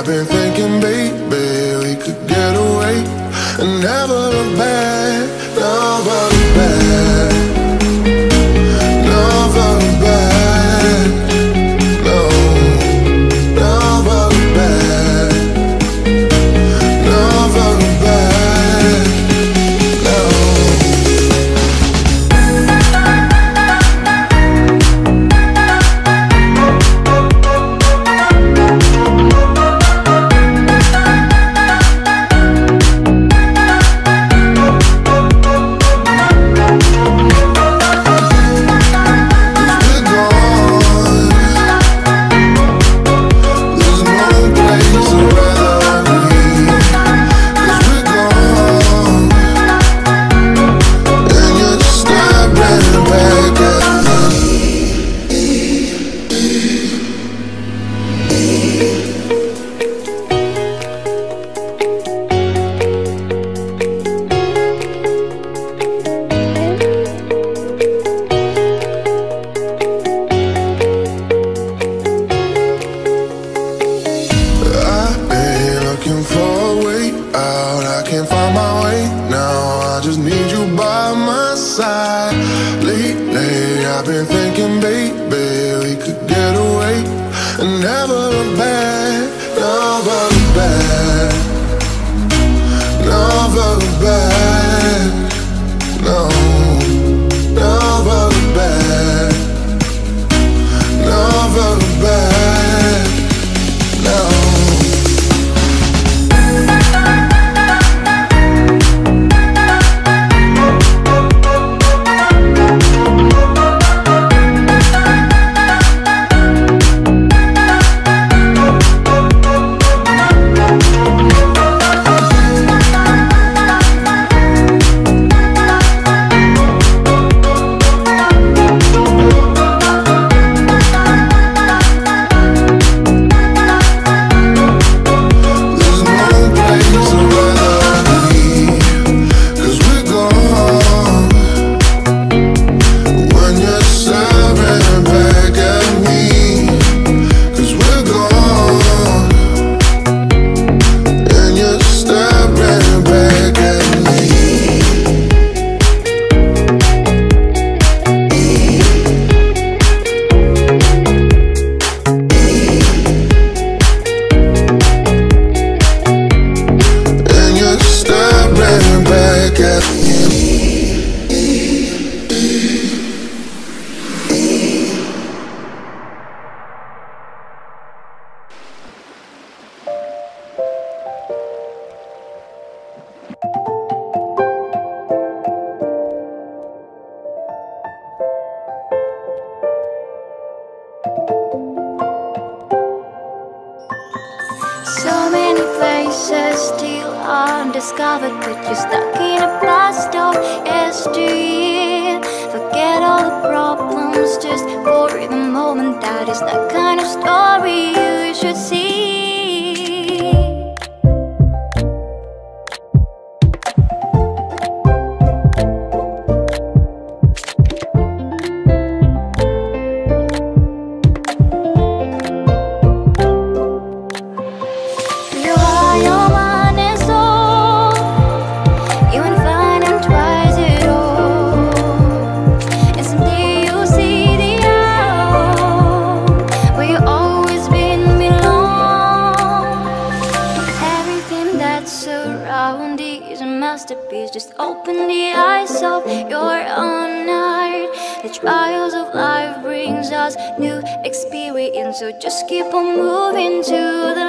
I've been thinking, baby, we could get away and never look discovered that you're stuck Boundaries a masterpiece Just open the eyes of your own heart. The trials of life brings us new experience So just keep on moving to the